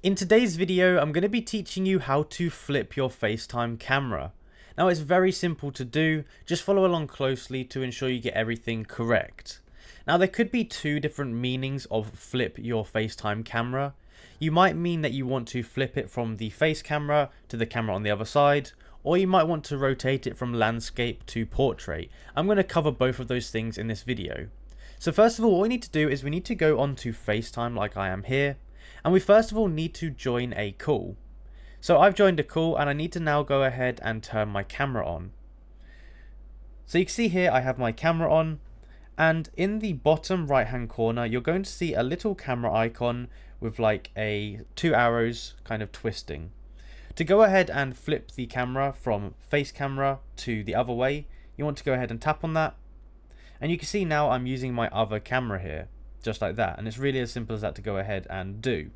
In today's video, I'm going to be teaching you how to flip your FaceTime camera. Now it's very simple to do, just follow along closely to ensure you get everything correct. Now there could be two different meanings of flip your FaceTime camera. You might mean that you want to flip it from the face camera to the camera on the other side, or you might want to rotate it from landscape to portrait. I'm going to cover both of those things in this video. So first of all, what we need to do is we need to go onto FaceTime like I am here, and we first of all need to join a call. So I've joined a call and I need to now go ahead and turn my camera on. So you can see here I have my camera on and in the bottom right hand corner you're going to see a little camera icon with like a two arrows kind of twisting. To go ahead and flip the camera from face camera to the other way you want to go ahead and tap on that and you can see now I'm using my other camera here, just like that. And it's really as simple as that to go ahead and do.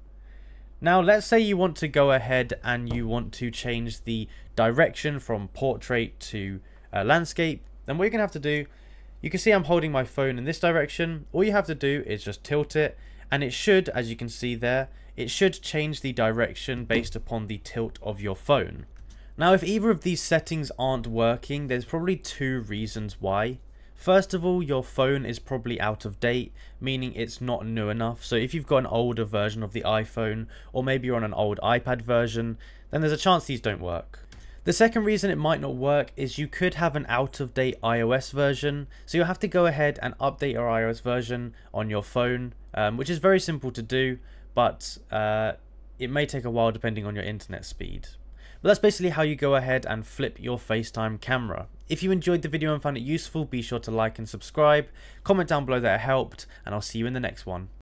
Now, let's say you want to go ahead and you want to change the direction from portrait to uh, landscape. Then what you're going to have to do, you can see I'm holding my phone in this direction. All you have to do is just tilt it. And it should, as you can see there, it should change the direction based upon the tilt of your phone. Now, if either of these settings aren't working, there's probably two reasons why. First of all, your phone is probably out of date, meaning it's not new enough. So if you've got an older version of the iPhone, or maybe you're on an old iPad version, then there's a chance these don't work. The second reason it might not work is you could have an out of date iOS version, so you'll have to go ahead and update your iOS version on your phone, um, which is very simple to do, but uh, it may take a while depending on your internet speed. But that's basically how you go ahead and flip your FaceTime camera. If you enjoyed the video and found it useful, be sure to like and subscribe. Comment down below that it helped, and I'll see you in the next one.